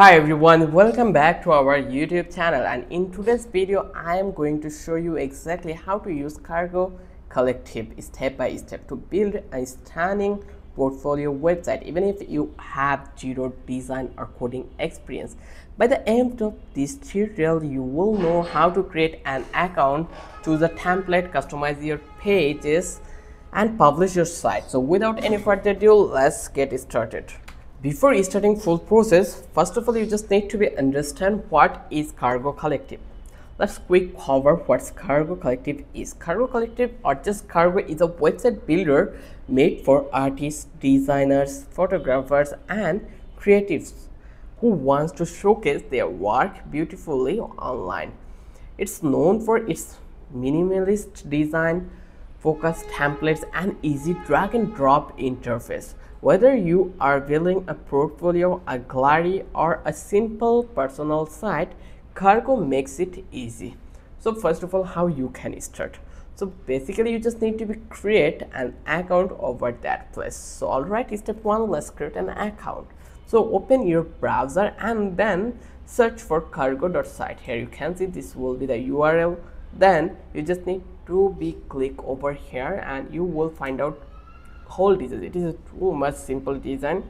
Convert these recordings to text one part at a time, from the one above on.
Hi everyone, welcome back to our YouTube channel and in today's video I am going to show you exactly how to use Cargo Collective step by step to build a stunning portfolio website even if you have zero design or coding experience. By the end of this tutorial you will know how to create an account, choose a template, customize your pages and publish your site. So without any further ado, let's get started. Before starting full process, first of all, you just need to be understand what is Cargo Collective. Let's quick cover what Cargo Collective is. Cargo Collective or just Cargo is a website builder made for artists, designers, photographers, and creatives who wants to showcase their work beautifully online. It's known for its minimalist design, focused templates, and easy drag and drop interface whether you are building a portfolio, a gallery, or a simple personal site, Cargo makes it easy. So first of all, how you can start. So basically, you just need to be create an account over that place. So all right, step one, let's create an account. So open your browser and then search for cargo.site. Here you can see this will be the URL. Then you just need to be click over here and you will find out whole design. It is a too much simple design.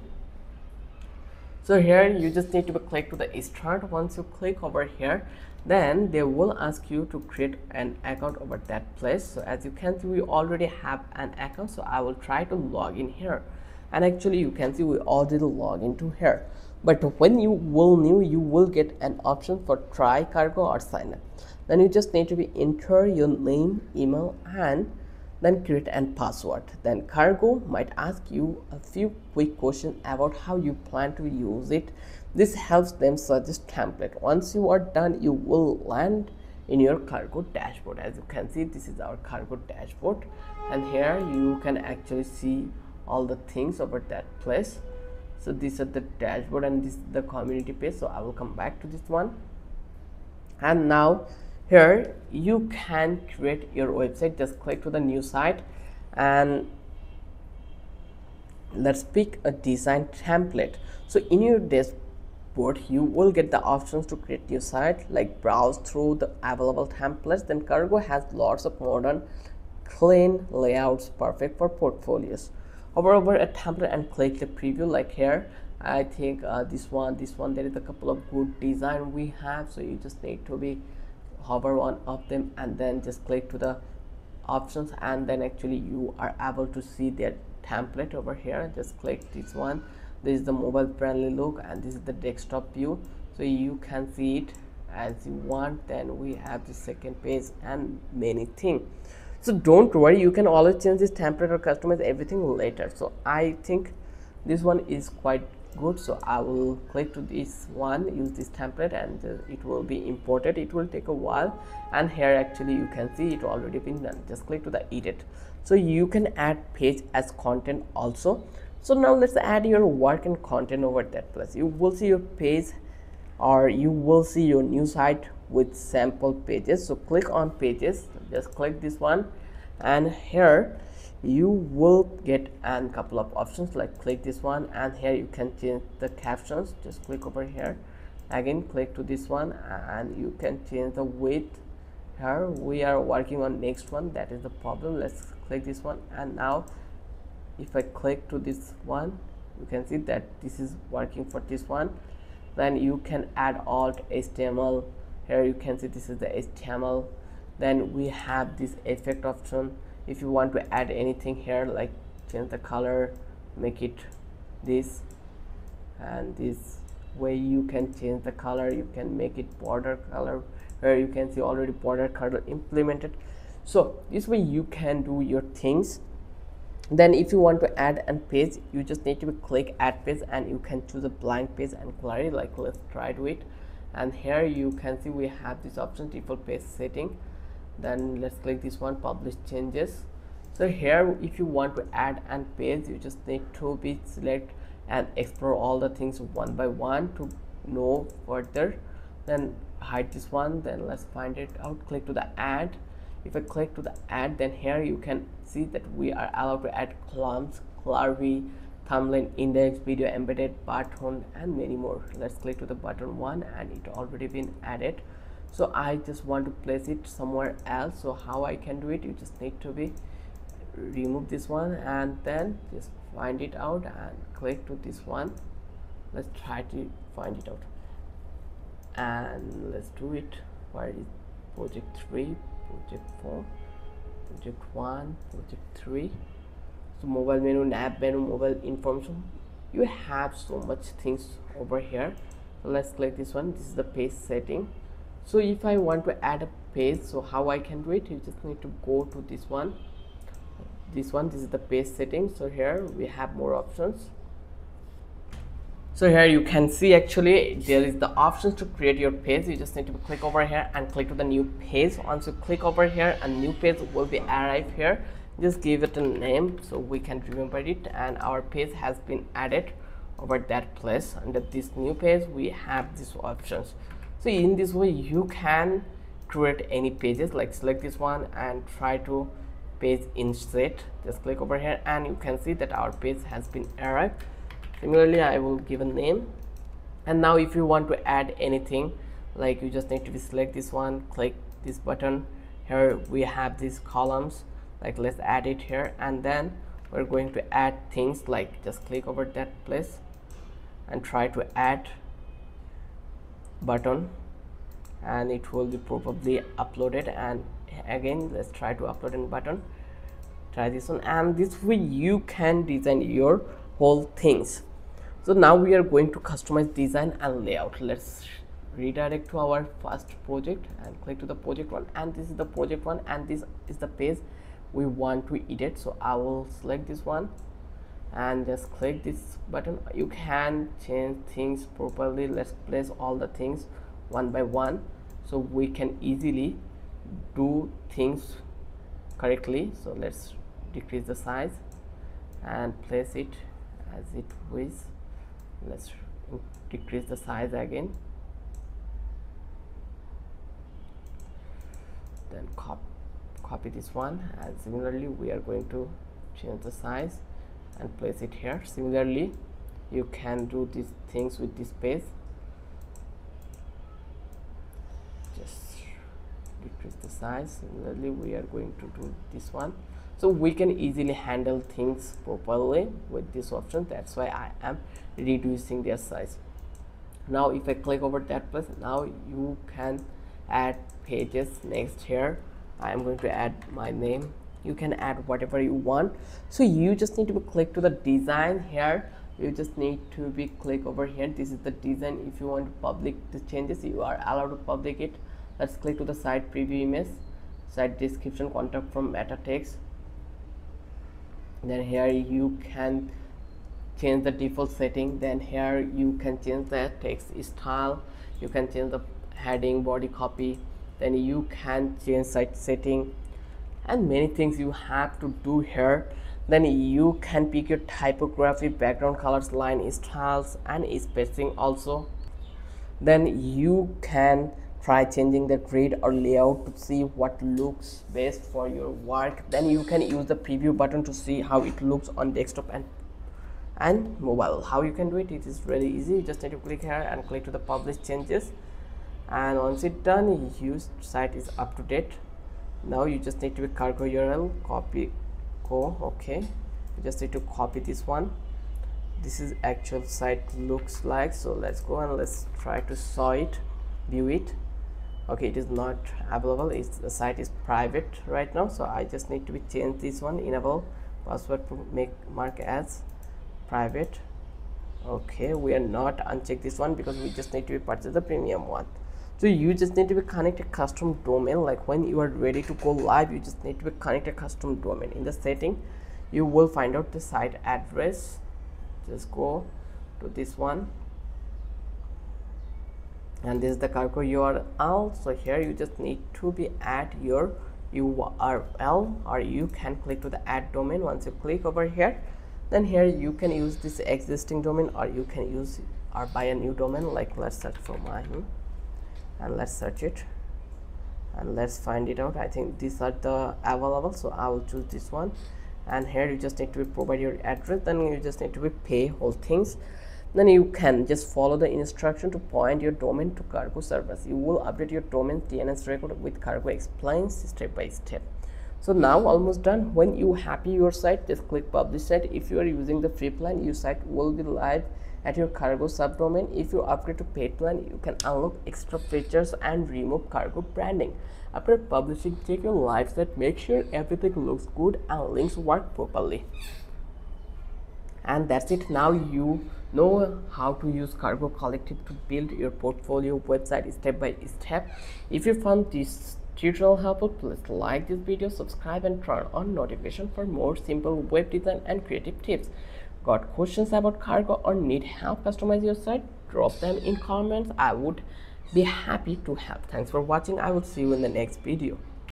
So here you just need to click to the start. Once you click over here then they will ask you to create an account over that place. So as you can see we already have an account. So i will try to log in here. And actually you can see we already log into here. But when you will new you will get an option for try cargo or sign up. Then you just need to be enter your name email and then create an password. Then cargo might ask you a few quick questions about how you plan to use it. This helps them suggest template. Once you are done you will land in your cargo dashboard. As you can see this is our cargo dashboard. And here you can actually see all the things over that place. So these are the dashboard and this is the community page. So i will come back to this one. And now here you can create your website. Just click to the new site and let's pick a design template. So in your dashboard you will get the options to create your site like browse through the available templates. Then cargo has lots of modern clean layouts perfect for portfolios. Hover over a template and click the preview like here. I think uh, this one this one there is a couple of good design we have so you just need to be hover one of them and then just click to the options and then actually you are able to see their template over here. Just click this one. This is the mobile friendly look and this is the desktop view. So you can see it as you want. Then we have the second page and many things. So don't worry you can always change this template or customize everything later. So i think this one is quite good so i will click to this one use this template and uh, it will be imported. It will take a while and here actually you can see it already been done. Just click to the edit. So you can add page as content also. So now let's add your work and content over that place you will see your page or you will see your new site with sample pages. So click on pages. Just click this one. And here you will get a couple of options like click this one and here you can change the captions. Just click over here. Again click to this one and you can change the width. Here we are working on next one. That is the problem. Let's click this one. And now if i click to this one you can see that this is working for this one. Then you can add alt html here you can see this is the html then we have this effect option if you want to add anything here like change the color make it this and this way you can change the color you can make it border color where you can see already border color implemented. So this way you can do your things. Then if you want to add a page you just need to click add page and you can choose a blank page and query like let's try to it. And here you can see we have this option default page setting then let's click this one publish changes. So here if you want to add an page you just need to be select and explore all the things one by one to know further. Then hide this one then let's find it out. Click to the add. If I click to the add then here you can see that we are allowed to add columns, clavi thumbnail index video embedded button and many more. Let's click to the button one and it already been added so i just want to place it somewhere else. So how i can do it you just need to be remove this one and then just find it out and click to this one. Let's try to find it out. And let's do it. Where is project 3 project 4 project 1 project 3 so mobile menu nav menu mobile information. You have so much things over here. So let's click this one. This is the page setting so if i want to add a page so how i can do it? You just need to go to this one. This one this is the page setting. So here we have more options. So here you can see actually there is the options to create your page you just need to click over here and click to the new page once you click over here a new page will be arrive here. Just give it a name so we can remember it. And our page has been added over that place. Under this new page we have these options so in this way you can create any pages like select this one and try to page insert just click over here and you can see that our page has been arrived similarly i will give a name. And now if you want to add anything like you just need to select this one click this button. Here we have these columns. Like let's add it here. And then we're going to add things like just click over that place and try to add button and it will be probably uploaded. And again let's try to upload a button. Try this one. And this way you can design your whole things. So now we are going to customize design and layout. Let's redirect to our first project and click to the project one. And this is the project one and this is the page we want to edit. So i will select this one and just click this button. You can change things properly. Let's place all the things one by one so we can easily do things correctly. So let's decrease the size and place it as it is. Let's decrease the size again. Then copy copy this one. And similarly we are going to change the size and place it here. Similarly you can do these things with this page just decrease the size. Similarly we are going to do this one. So we can easily handle things properly with this option. That's why i am reducing their size. Now if i click over that place now you can add pages. Next here I am going to add my name you can add whatever you want. So you just need to click to the design here. You just need to be click over here. This is the design. If you want to public the changes you are allowed to public it. Let's click to the site preview image site description contact from meta text then here you can change the default setting. Then here you can change the text style. You can change the heading body copy. Then you can change site setting and many things you have to do here. Then you can pick your typography background colors line styles and spacing also. Then you can try changing the grid or layout to see what looks best for your work. Then you can use the preview button to see how it looks on desktop and and mobile. How you can do it? It is really easy. You just need to click here and click to the publish changes. And once it's done your site is up to date now you just need to be cargo url copy go okay. You just need to copy this one. This is actual site looks like so let's go and let's try to saw it view it. Okay it is not available. It's the site is private right now so i just need to be change this one enable password to make mark as private. Okay we are not uncheck this one because we just need to be purchase the premium one so you just need to be connect a custom domain like when you are ready to go live you just need to be connect a custom domain. In the setting you will find out the site address. Just go to this one. And this is the cargo url so here you just need to be add your url or you can click to the add domain. Once you click over here then here you can use this existing domain or you can use or buy a new domain like let's search for mine and let's search it. And let's find it out. I think these are the available so i will choose this one. And here you just need to provide your address then you just need to pay all things. Then you can just follow the instruction to point your domain to cargo service. You will update your domain dns record with cargo explains step by step so now almost done. When you happy your site just click publish site. If you are using the free plan your site will be live at your cargo subdomain. If you upgrade to paid plan you can unlock extra features and remove cargo branding. After publishing check your live site. Make sure everything looks good and links work properly. And that's it. Now you know how to use cargo collective to build your portfolio website step by step. If you found this tutorial helpful please like this video subscribe and turn on notification for more simple web design and creative tips. Got questions about cargo or need help customize your site? Drop them in comments. I would be happy to help. Thanks for watching. I will see you in the next video